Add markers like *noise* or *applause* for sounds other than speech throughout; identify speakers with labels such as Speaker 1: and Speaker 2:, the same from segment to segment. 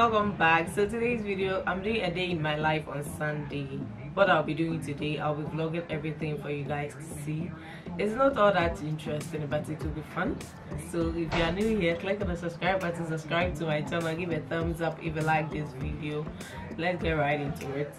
Speaker 1: welcome back. So today's video i'm doing a day in my life on sunday. What i'll be doing today i'll be vlogging everything for you guys to see. It's not all that interesting but it will be fun. So if you are new here click on the subscribe button subscribe to my channel give a thumbs up if you like this video. Let's get right into it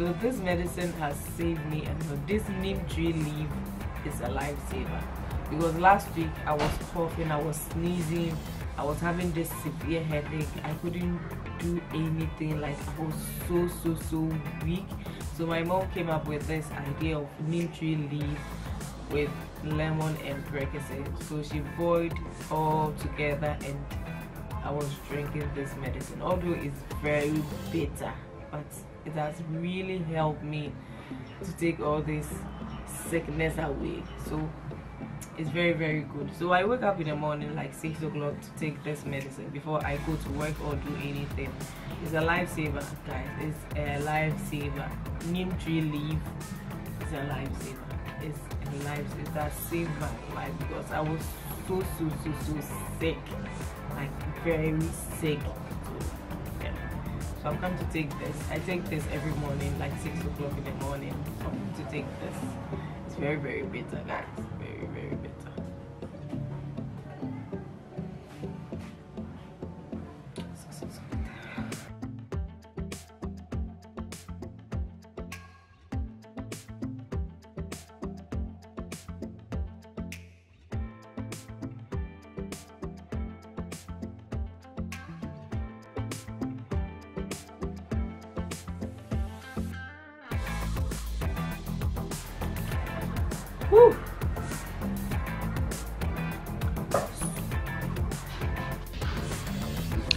Speaker 1: so this medicine has saved me and this neem tree leaf is a lifesaver. Because last week i was coughing i was sneezing i was having this severe headache. I couldn't do anything like i was so so so weak. So my mom came up with this idea of neem tree leaf with lemon and prekese. So she boiled all together and i was drinking this medicine although it's very bitter but it has really helped me to take all this sickness away. So it's very very good. So i wake up in the morning like six o'clock to take this medicine before i go to work or do anything. It's a lifesaver guys. It's a lifesaver. Neem tree leaf is a lifesaver. It's a lifesaver that saved my life because i was so so so so sick. Like very sick so I'm going to take this. I take this every morning, like 6 o'clock in the morning. So I'm to take this. It's very, very bitter, guys.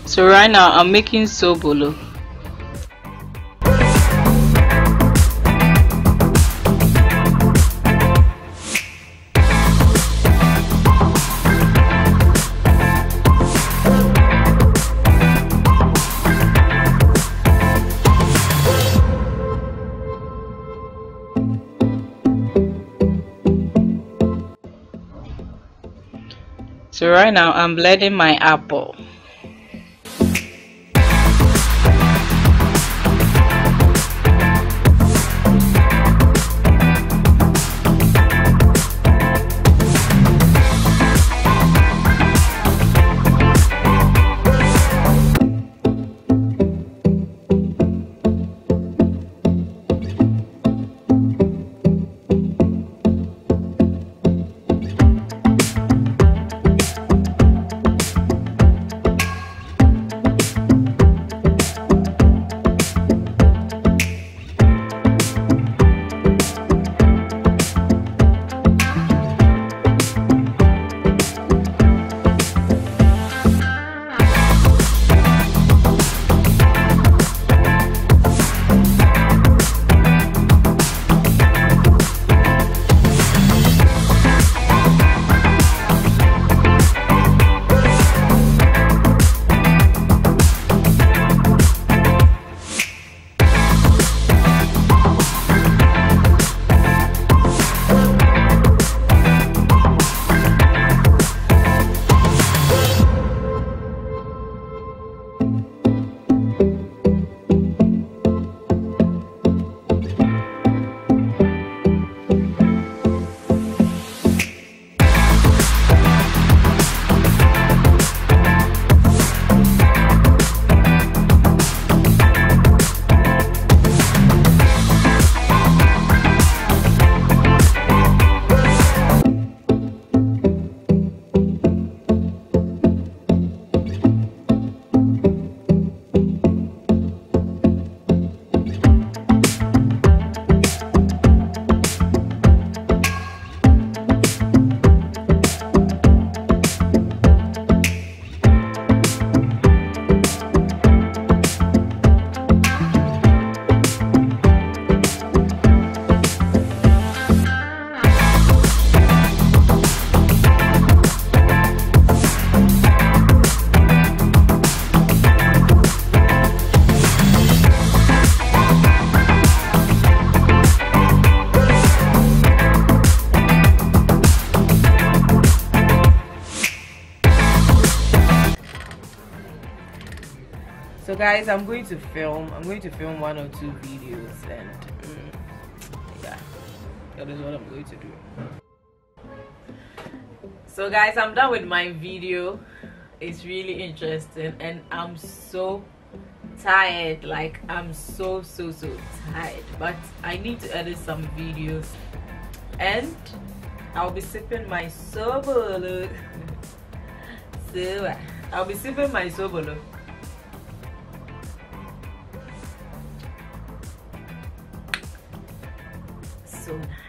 Speaker 2: So right now I'm making sobolo. So right now I'm blending my apple.
Speaker 1: Guys i'm going to film i'm going to film one or two videos and mm, yeah. That is what i'm going to do. So guys i'm done with my video. It's really interesting and i'm so tired like i'm so so so tired. But i need to edit some videos and i'll be sipping my sobolo *laughs* so i'll be sipping my sobolo so